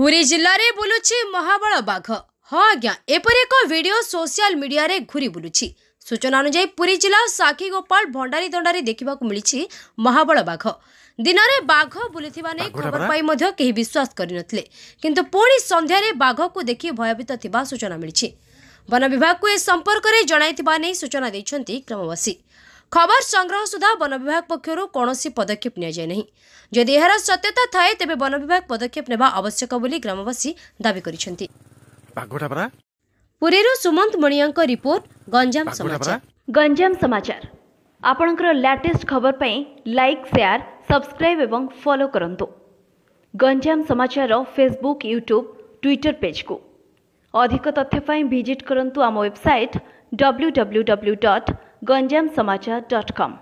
ପୁରୀ ଜିଲ୍ଲାରେ ବୁଲୁଛି ମହାବଳ ବାଘ ହଁ ଆଜ୍ଞା ଏପରି ଏକ ଭିଡ଼ିଓ ସୋସିଆଲ ମିଡ଼ିଆରେ ଘୁରି ବୁଲୁଛି ସୂଚନା ଅନୁଯାୟୀ ପୁରୀ ଜିଲ୍ଲା ସାକ୍ଷୀ ଗୋପାଳ ଭଣ୍ଡାରୀ ଦଣ୍ଡାରେ ଦେଖିବାକୁ ମିଳିଛି ମହାବଳ ବାଘ ଦିନରେ ବାଘ ବୁଲୁଥିବା ନେଇ ଖବର ପାଇ ମଧ୍ୟ କେହି ବିଶ୍ୱାସ କରିନଥିଲେ କିନ୍ତୁ ପୁଣି ସନ୍ଧ୍ୟାରେ ବାଘକୁ ଦେଖି ଭୟଭୀତ ଥିବା ସୂଚନା ମିଳିଛି ବନ ବିଭାଗକୁ ଏ ସମ୍ପର୍କରେ ଜଣାଇଥିବା ନେଇ ସୂଚନା ଦେଇଛନ୍ତି ଗ୍ରାମବାସୀ खबर संग्रह सुधा वनविभाग पक्षण पदक्षेपनि सत्यता पदक्षेप तेह्र आवश्यक पदक्षेपयक ग्रामवासी दावी पुरैहरू लाइक लयर सब्सक्राइब एलोजाम समाचार र फेसबुक युट्युब ट्विटर पेज को अधिक तथ्यप भिजिट गरु आम वेबसाइट डब्ल्यु डट गंजाम समाचार डॉट कॉम